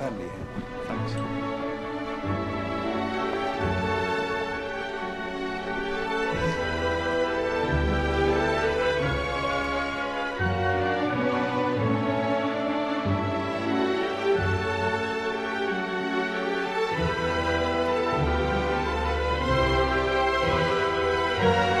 family here. Thanks. Thank